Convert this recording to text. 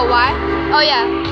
Oh, why? Oh, yeah.